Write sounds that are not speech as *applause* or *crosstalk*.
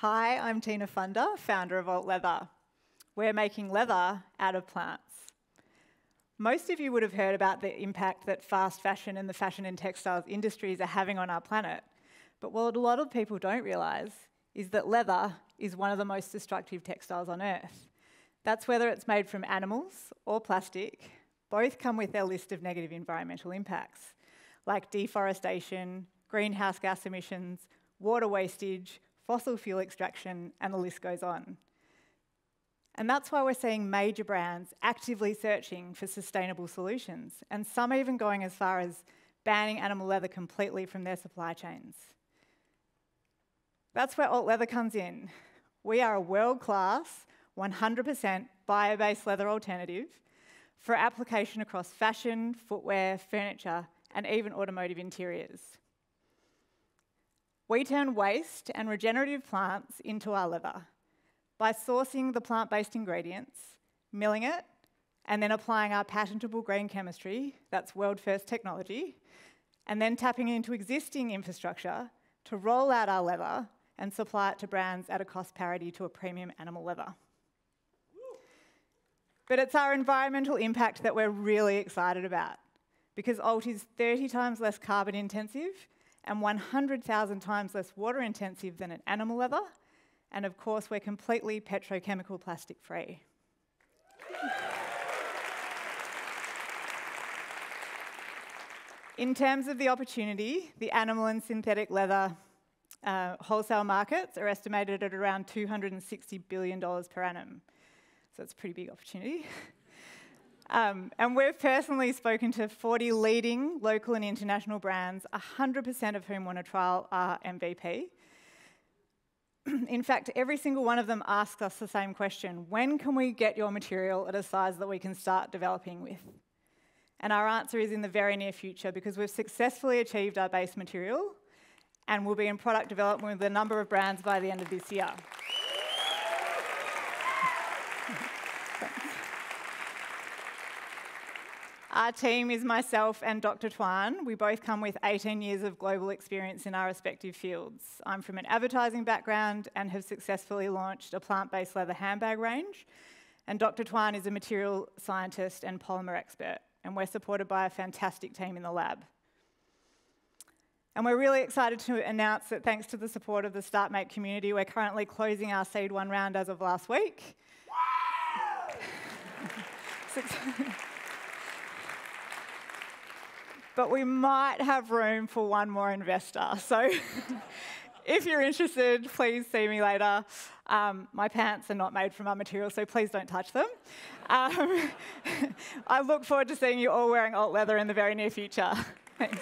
Hi, I'm Tina Funder, founder of Alt Leather. We're making leather out of plants. Most of you would have heard about the impact that fast fashion and the fashion and textiles industries are having on our planet. But what a lot of people don't realise is that leather is one of the most destructive textiles on earth. That's whether it's made from animals or plastic, both come with their list of negative environmental impacts, like deforestation, greenhouse gas emissions, water wastage, fossil fuel extraction, and the list goes on. And that's why we're seeing major brands actively searching for sustainable solutions, and some even going as far as banning animal leather completely from their supply chains. That's where Alt Leather comes in. We are a world class, 100% bio based leather alternative for application across fashion, footwear, furniture, and even automotive interiors. We turn waste and regenerative plants into our leather by sourcing the plant based ingredients, milling it, and then applying our patentable green chemistry, that's world first technology, and then tapping into existing infrastructure to roll out our leather and supply it to brands at a cost parity to a premium animal leather. But it's our environmental impact that we're really excited about because Alt is 30 times less carbon intensive and 100,000 times less water intensive than an animal leather. And of course, we're completely petrochemical plastic free. In terms of the opportunity, the animal and synthetic leather uh, wholesale markets are estimated at around $260 billion per annum. So it's a pretty big opportunity. *laughs* um, and we've personally spoken to 40 leading local and international brands, 100% of whom want to trial our MVP. In fact, every single one of them asks us the same question when can we get your material at a size that we can start developing with? And our answer is in the very near future because we've successfully achieved our base material and we'll be in product development with a number of brands by the end of this year. Our team is myself and Dr. Tuan. We both come with 18 years of global experience in our respective fields. I'm from an advertising background and have successfully launched a plant based leather handbag range. And Dr. Tuan is a material scientist and polymer expert. And we're supported by a fantastic team in the lab. And we're really excited to announce that thanks to the support of the StartMate community, we're currently closing our Seed 1 round as of last week. *laughs* but we might have room for one more investor. So *laughs* if you're interested, please see me later. Um, my pants are not made from our material, so please don't touch them. Um, *laughs* I look forward to seeing you all wearing alt leather in the very near future. *laughs* Thanks.